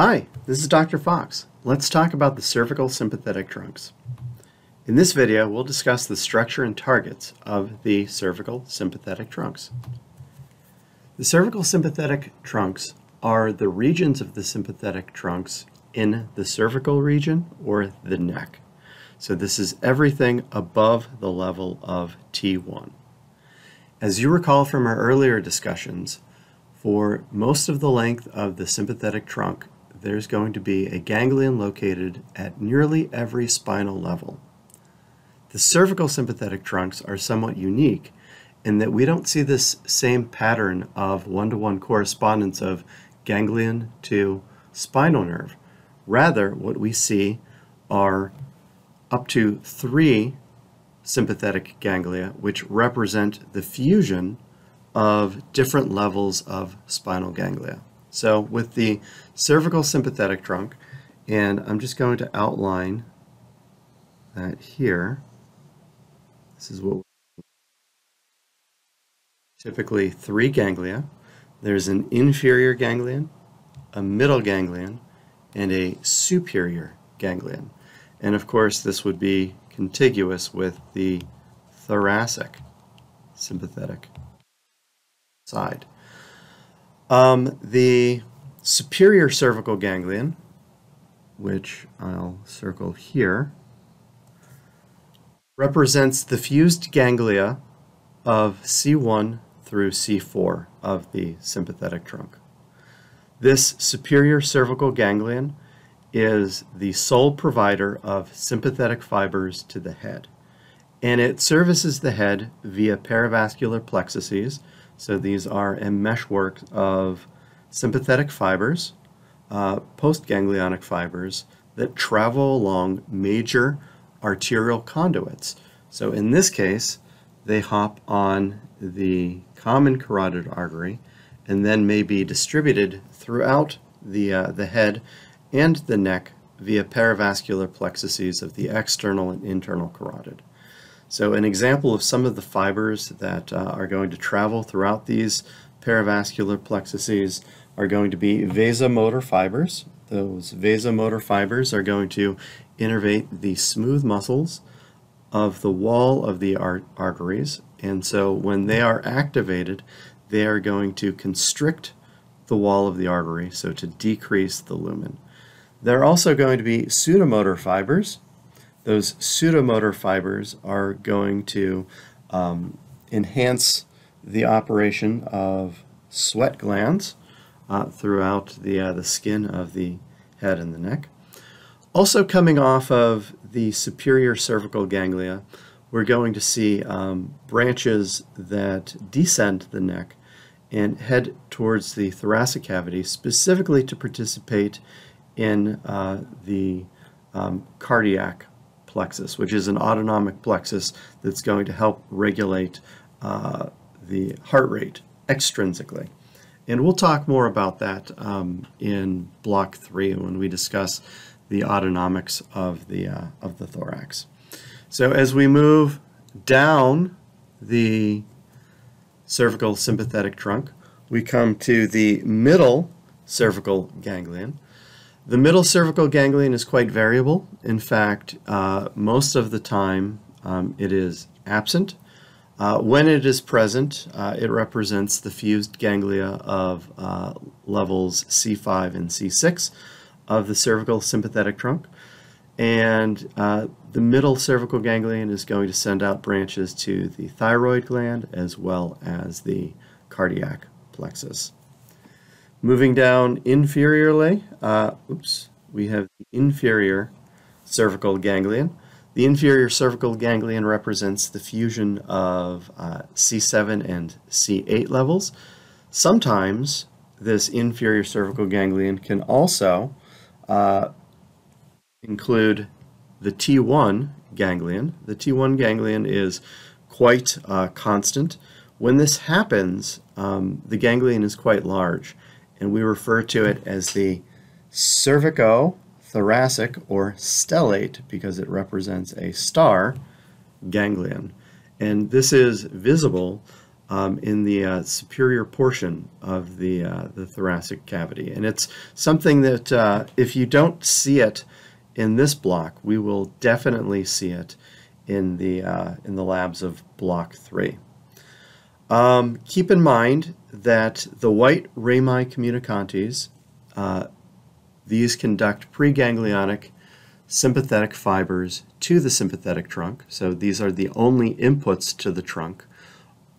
Hi, this is Dr. Fox. Let's talk about the cervical sympathetic trunks. In this video, we'll discuss the structure and targets of the cervical sympathetic trunks. The cervical sympathetic trunks are the regions of the sympathetic trunks in the cervical region or the neck. So this is everything above the level of T1. As you recall from our earlier discussions, for most of the length of the sympathetic trunk, there's going to be a ganglion located at nearly every spinal level. The cervical sympathetic trunks are somewhat unique in that we don't see this same pattern of one-to-one -one correspondence of ganglion to spinal nerve. Rather, what we see are up to three sympathetic ganglia, which represent the fusion of different levels of spinal ganglia. So with the cervical sympathetic trunk, and I'm just going to outline that here. This is what typically three ganglia. There's an inferior ganglion, a middle ganglion, and a superior ganglion. And of course, this would be contiguous with the thoracic sympathetic side. Um, the superior cervical ganglion, which I'll circle here, represents the fused ganglia of C1 through C4 of the sympathetic trunk. This superior cervical ganglion is the sole provider of sympathetic fibers to the head. And it services the head via perivascular plexuses. So these are a meshwork of sympathetic fibers, uh, postganglionic fibers that travel along major arterial conduits. So in this case, they hop on the common carotid artery and then may be distributed throughout the, uh, the head and the neck via perivascular plexuses of the external and internal carotid. So an example of some of the fibers that uh, are going to travel throughout these perivascular plexuses are going to be vasomotor fibers. Those vasomotor fibers are going to innervate the smooth muscles of the wall of the arteries and so when they are activated they are going to constrict the wall of the artery so to decrease the lumen. There are also going to be sudomotor fibers. Those sudomotor fibers are going to um, enhance the operation of sweat glands uh, throughout the, uh, the skin of the head and the neck. Also coming off of the superior cervical ganglia, we're going to see um, branches that descend the neck and head towards the thoracic cavity, specifically to participate in uh, the um, cardiac plexus, which is an autonomic plexus that's going to help regulate uh, the heart rate extrinsically. And we'll talk more about that um, in block three when we discuss the autonomics of the, uh, of the thorax. So as we move down the cervical sympathetic trunk, we come to the middle cervical ganglion. The middle cervical ganglion is quite variable. In fact, uh, most of the time um, it is absent. Uh, when it is present, uh, it represents the fused ganglia of uh, levels C5 and C6 of the cervical sympathetic trunk. And uh, the middle cervical ganglion is going to send out branches to the thyroid gland as well as the cardiac plexus. Moving down inferiorly, uh, oops, we have the inferior cervical ganglion. The inferior cervical ganglion represents the fusion of uh, C7 and C8 levels. Sometimes this inferior cervical ganglion can also uh, include the T1 ganglion. The T1 ganglion is quite uh, constant. When this happens, um, the ganglion is quite large and we refer to it as the cervico-thoracic or stellate because it represents a star ganglion. And this is visible um, in the uh, superior portion of the, uh, the thoracic cavity. And it's something that uh, if you don't see it in this block, we will definitely see it in the, uh, in the labs of block 3. Um, keep in mind that the white rami communicantes, uh, these conduct preganglionic sympathetic fibers to the sympathetic trunk. So these are the only inputs to the trunk,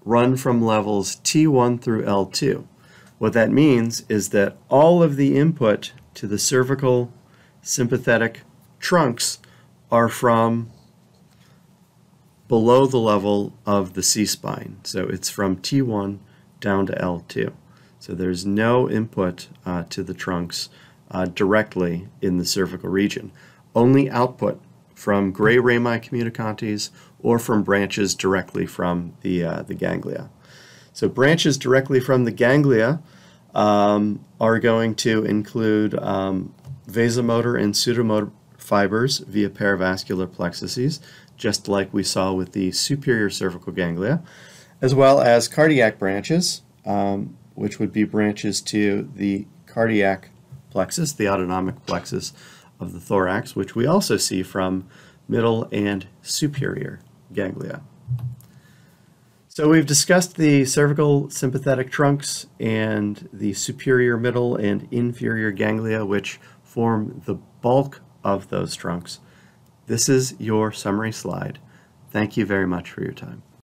run from levels T1 through L2. What that means is that all of the input to the cervical sympathetic trunks are from below the level of the C-spine. So it's from T1 down to L2. So there's no input uh, to the trunks uh, directly in the cervical region. Only output from gray rami communicantes or from branches directly from the, uh, the ganglia. So branches directly from the ganglia um, are going to include um, vasomotor and sudomotor fibers via perivascular plexuses just like we saw with the superior cervical ganglia, as well as cardiac branches, um, which would be branches to the cardiac plexus, the autonomic plexus of the thorax, which we also see from middle and superior ganglia. So we've discussed the cervical sympathetic trunks and the superior, middle, and inferior ganglia, which form the bulk of those trunks. This is your summary slide. Thank you very much for your time.